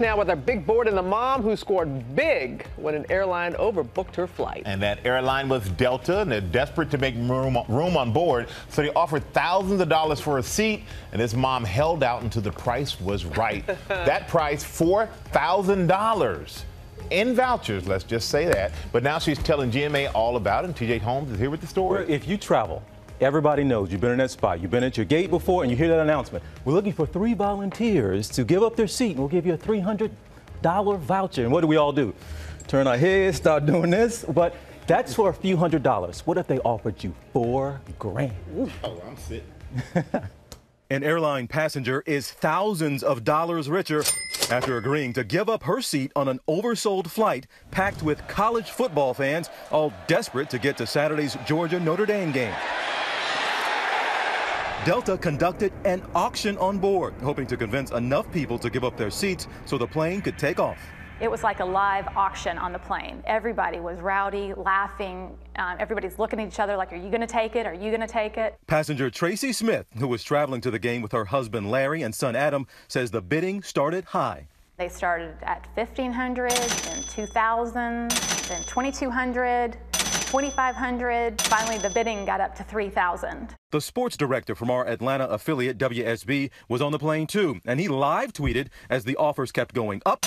Now with our big board and the mom who scored big when an airline overbooked her flight. And that airline was Delta, and they're desperate to make room, room on board, so they offered thousands of dollars for a seat, and this mom held out until the price was right. that price, $4,000 in vouchers, let's just say that. But now she's telling GMA all about it, and TJ Holmes is here with the story. If you travel Everybody knows you've been in that spot. You've been at your gate before and you hear that announcement. We're looking for three volunteers to give up their seat and we'll give you a $300 voucher. And what do we all do? Turn our heads, start doing this. But that's for a few hundred dollars. What if they offered you four grand? Oh, I'm sitting. An airline passenger is thousands of dollars richer after agreeing to give up her seat on an oversold flight packed with college football fans, all desperate to get to Saturday's Georgia Notre Dame game. Delta conducted an auction on board, hoping to convince enough people to give up their seats so the plane could take off. It was like a live auction on the plane. Everybody was rowdy, laughing. Um, everybody's looking at each other like, are you going to take it? Are you going to take it? Passenger Tracy Smith, who was traveling to the game with her husband Larry and son Adam, says the bidding started high. They started at 1500 then 2000 then 2200 2500 Finally, the bidding got up to 3000 The sports director from our Atlanta affiliate, WSB, was on the plane too, and he live tweeted as the offers kept going up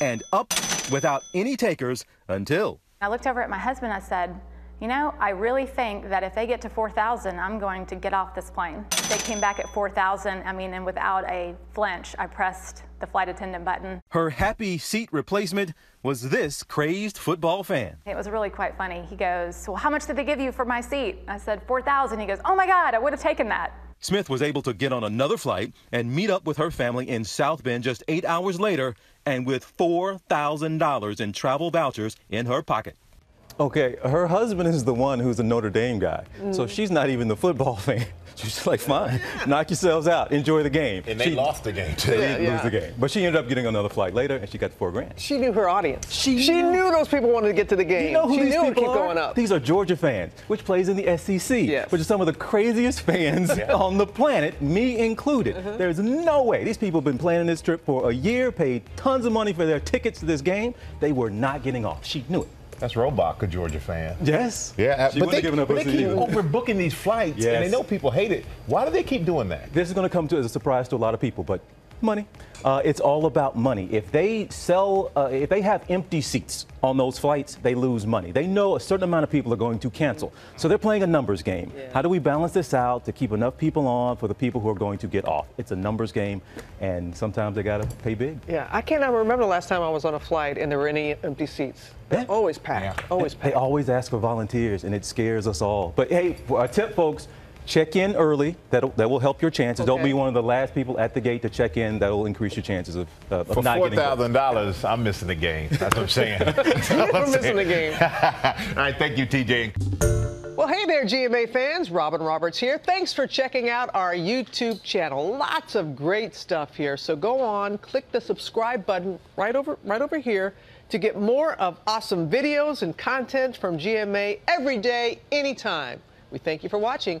and up without any takers until. I looked over at my husband, I said, you know, I really think that if they get to 4,000, I'm going to get off this plane. They came back at 4,000, I mean, and without a flinch, I pressed the flight attendant button. Her happy seat replacement was this crazed football fan. It was really quite funny. He goes, well, how much did they give you for my seat? I said, 4,000. He goes, oh my God, I would have taken that. Smith was able to get on another flight and meet up with her family in South Bend just eight hours later and with $4,000 in travel vouchers in her pocket. Okay, her husband is the one who's a Notre Dame guy, mm. so she's not even the football fan. She's like, fine, knock yourselves out, enjoy the game. And they she, lost the game. Today. They didn't yeah. lose the game, but she ended up getting another flight later, and she got four grand. She knew her audience. She, she knew. knew those people wanted to get to the game. You know who she these knew people it keep going up. These are Georgia fans, which plays in the SEC, yes. which are some of the craziest fans yeah. on the planet, me included. Uh -huh. There's no way these people have been planning this trip for a year, paid tons of money for their tickets to this game. They were not getting off. She knew it. That's Robach, a Georgia fan. Yes. Yeah, she but they, but they keep overbooking these flights, yes. and they know people hate it. Why do they keep doing that? This is going to come to as a surprise to a lot of people, but money. Uh, it's all about money. If they sell, uh, if they have empty seats on those flights, they lose money. They know a certain amount of people are going to cancel. So they're playing a numbers game. Yeah. How do we balance this out to keep enough people on for the people who are going to get off? It's a numbers game, and sometimes they got to pay big. Yeah, I cannot remember the last time I was on a flight and there were any empty seats. They're always packed. Yeah. Always packed. They always ask for volunteers, and it scares us all. But hey, our tip, folks, check in early. That that will help your chances. Okay. Don't be one of the last people at the gate to check in. That will increase your chances of, uh, of For not four thousand dollars, I'm missing the game. That's what I'm saying. I'm missing the game. All right, thank you, TJ. Well, hey there, GMA fans. Robin Roberts here. Thanks for checking out our YouTube channel. Lots of great stuff here. So go on, click the subscribe button right over right over here to get more of awesome videos and content from GMA every day, anytime. We thank you for watching,